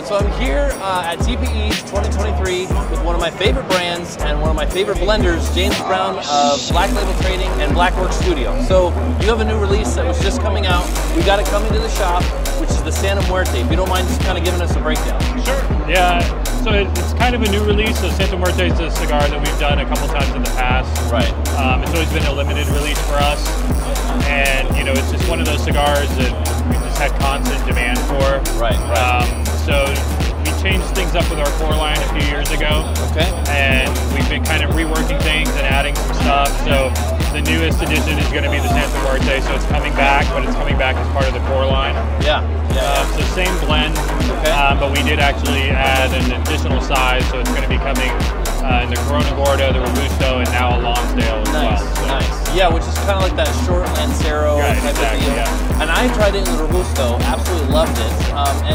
right, so I'm here uh, at TPE 2023 with one of my favorite brands and one of my favorite blenders, James Brown of Black Label Trading and Blackwork Studio. So you have a new release that was just coming out. We got it coming to the shop, which is the Santa Muerte. If you don't mind just kind of giving us a breakdown. Sure. Yeah. So it's kind of a new release. So Santa Muerte is a cigar that we've done a couple times in the past. Right. Um, it's always been a limited release for us, and you know it's just one of those cigars that we just had constant demand for. Right. right. Um, up with our core line a few years ago. Okay. And we've been kind of reworking things and adding some stuff. So the newest edition is going to be the Santa Muerte. So it's coming back, but it's coming back as part of the core line. Yeah. Yeah. Uh, so same blend, okay. um, but we did actually add an additional size. So it's going to be coming uh, in the Corona Gorda, the Robusto, and now a Lonsdale as nice, well. So. Nice. Yeah, which is kind of like that short Lancero right, type exactly, of deal. Yeah. And I tried it in the Robusto, absolutely loved it. Um, and